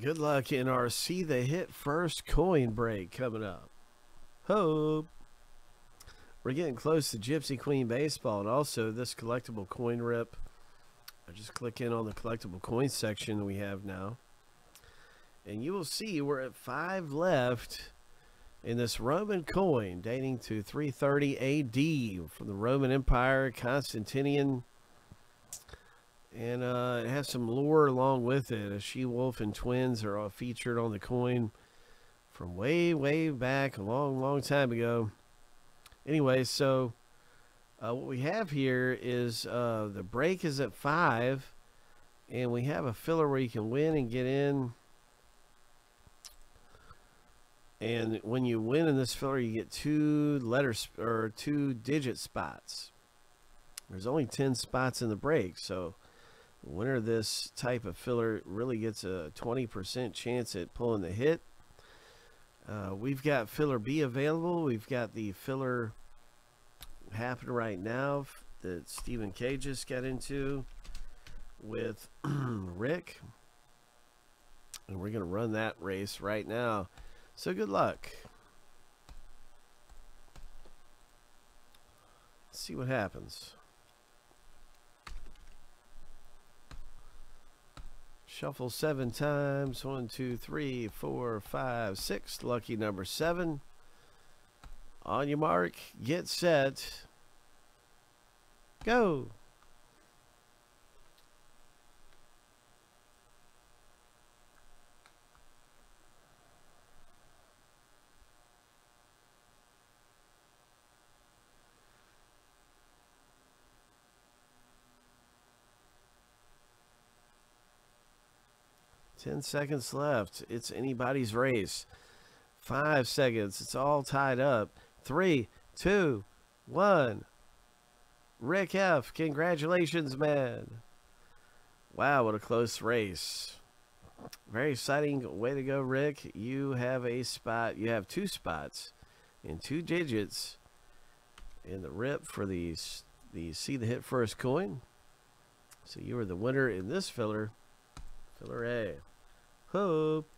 Good luck in our See the Hit First coin break coming up. Hope. We're getting close to Gypsy Queen Baseball and also this collectible coin rip. I just click in on the collectible coin section we have now. And you will see we're at five left in this Roman coin dating to 330 AD from the Roman Empire, Constantinian and uh, it has some lore along with it. A she-wolf and twins are all featured on the coin from way, way back, a long, long time ago. Anyway, so uh, what we have here is uh, the break is at five, and we have a filler where you can win and get in. And when you win in this filler, you get two letters or two digit spots. There's only 10 spots in the break, so winner this type of filler really gets a 20% chance at pulling the hit. Uh, we've got filler B available. We've got the filler happening right now that Stephen K just got into with Rick. And we're going to run that race right now. So good luck. Let's see what happens. Shuffle seven times. One, two, three, four, five, six. Lucky number seven. On your mark, get set, go. 10 seconds left. It's anybody's race. Five seconds. It's all tied up. Three, two, one. Rick F., congratulations, man. Wow, what a close race. Very exciting. Way to go, Rick. You have a spot. You have two spots in two digits in the rip for these the see the hit first coin. So you are the winner in this filler. Filler A hope.